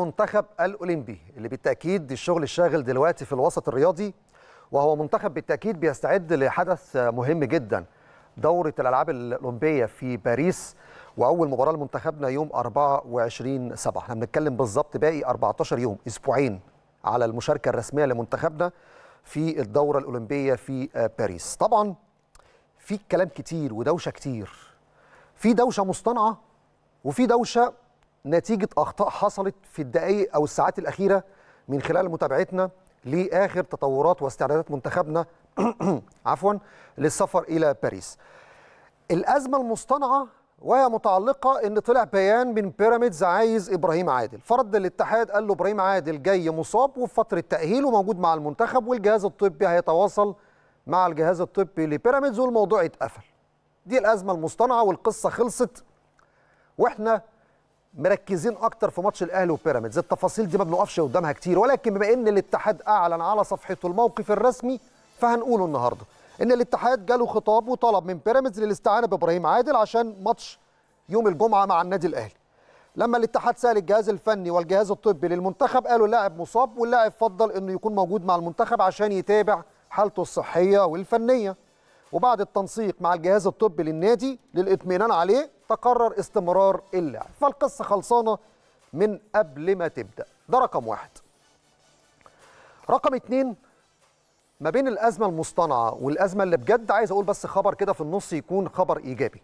المنتخب الأولمبي اللي بالتأكيد الشغل الشاغل دلوقتي في الوسط الرياضي وهو منتخب بالتأكيد بيستعد لحدث مهم جدا. دورة الألعاب الأولمبية في باريس وأول مباراة لمنتخبنا يوم 24 7 إحنا بنتكلم بالظبط باقي 14 يوم أسبوعين على المشاركة الرسمية لمنتخبنا في الدورة الأولمبية في باريس. طبعا في كلام كتير ودوشة كتير. في دوشة مصطنعة وفي دوشة نتيجة أخطاء حصلت في الدقائق أو الساعات الأخيرة من خلال متابعتنا لآخر تطورات واستعدادات منتخبنا عفوا للسفر إلى باريس. الأزمة المصطنعة وهي متعلقة إن طلع بيان من بيراميدز عايز إبراهيم عادل. فرد الاتحاد قال له إبراهيم عادل جاي مصاب وفي فترة تأهيل وموجود مع المنتخب والجهاز الطبي هيتواصل مع الجهاز الطبي لبيراميدز والموضوع اتقفل. دي الأزمة المصطنعة والقصة خلصت وإحنا مركزين أكتر في ماتش الأهلي وبيراميدز. التفاصيل دي ما بنقفش قدامها كتير ولكن بما إن الاتحاد أعلن على صفحته الموقف الرسمي فهنقوله النهارده. إن الاتحاد جاله خطاب وطلب من بيراميدز للاستعانة بإبراهيم عادل عشان ماتش يوم الجمعة مع النادي الأهلي. لما الاتحاد سأل الجهاز الفني والجهاز الطبي للمنتخب قالوا اللاعب مصاب واللاعب فضل إنه يكون موجود مع المنتخب عشان يتابع حالته الصحية والفنية. وبعد التنسيق مع الجهاز الطبي للنادي للاطمئنان عليه تقرر استمرار اللاعب. فالقصة خلصانة من قبل ما تبدأ. ده رقم واحد. رقم اتنين ما بين الأزمة المصطنعة والأزمة اللي بجد عايز أقول بس خبر كده في النص يكون خبر إيجابي.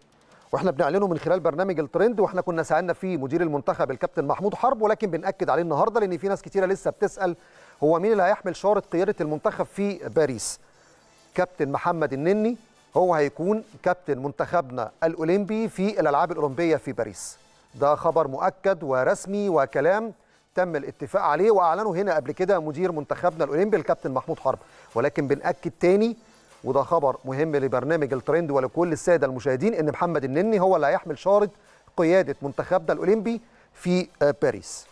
وإحنا بنعلنه من خلال برنامج الترند وإحنا كنا سألنا فيه مدير المنتخب الكابتن محمود حرب ولكن بنأكد عليه النهارده لأن في ناس كتيرة لسه بتسأل هو مين اللي هيحمل شاره قياده المنتخب في باريس. كابتن محمد النني هو هيكون كابتن منتخبنا الأولمبي في الألعاب الأولمبية في باريس. ده خبر مؤكد ورسمي وكلام تم الاتفاق عليه وأعلنه هنا قبل كده مدير منتخبنا الأولمبي الكابتن محمود حرب. ولكن بنأكد تاني وده خبر مهم لبرنامج الترند ولكل السادة المشاهدين إن محمد النني هو اللي هيحمل شارة قيادة منتخبنا الأولمبي في باريس.